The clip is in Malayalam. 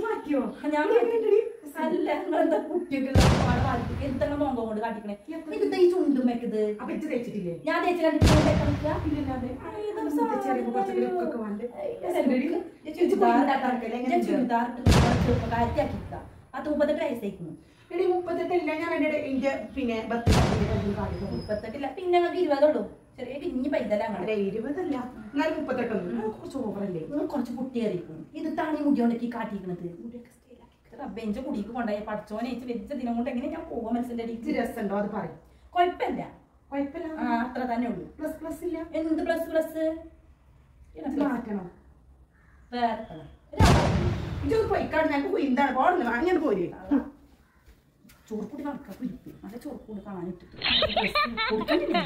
മാറ്റിയോ ഞാൻ എങ്ങനെയുണ്ടെടി? അല്ല നിങ്ങളെന്താ കുട്ടിയൊക്കെ എന്താ മോങ്കം കൊണ്ട് കാട്ടിക്കണേ? ഇത് ഈ അപ്പൊ ഇത് തേച്ചിട്ടില്ലേ? ഞാൻ തേച്ച് കണ്ടിട്ട് എടി മുപ്പത്തെട്ടല്ല ഞാൻ എന്റെ പിന്നെ ബർത്ത്ഡേ മുപ്പത്തെട്ടില്ല പിന്നെ ഞങ്ങൾക്ക് ഇരുപതുള്ളൂ ചെറിയ കുഞ്ഞു പൈതല അങ്ങനെ അല്ല ഇരുപതല്ല. എന്നാലും മുപ്പത്തെട്ടൊന്നും അത് കുറച്ച് ഓവറല്ലേ? കുറച്ച് ഇത് തണി മുടിയോണ്ടൊക്കെ കാട്ടിക്കണത് ബെഞ്ച് കുടിക്ക്. കൊണ്ടായി. പഠിച്ചോനെ വെച്ച ദിനം കൊണ്ട് എങ്ങനെ ഞാൻ പോവാ മനസ്സിന്റെ ഇത് രസമുണ്ടോ അത് പറയും. കുഴപ്പമില്ല കുഴപ്പമില്ല ആ അത്ര തന്നെ ഉള്ളൂ. പ്ലസ് പ്ലസ് ഇല്ല? എന്ത് പ്ലസ് പ്ലസ്? മാറ്റണം. വേറെ. ഇതൊന്ന് പോയിക്കാട് ഞങ്ങൾക്ക് അങ്ങനെ പോരെ. ചോർക്കൂടി കണക്കാ കുരിപ്പ്. നല്ല ചോർക്കൂടി കാണാനിട്ടിട്ട്. കൊടുക്കണ്ടില്ല?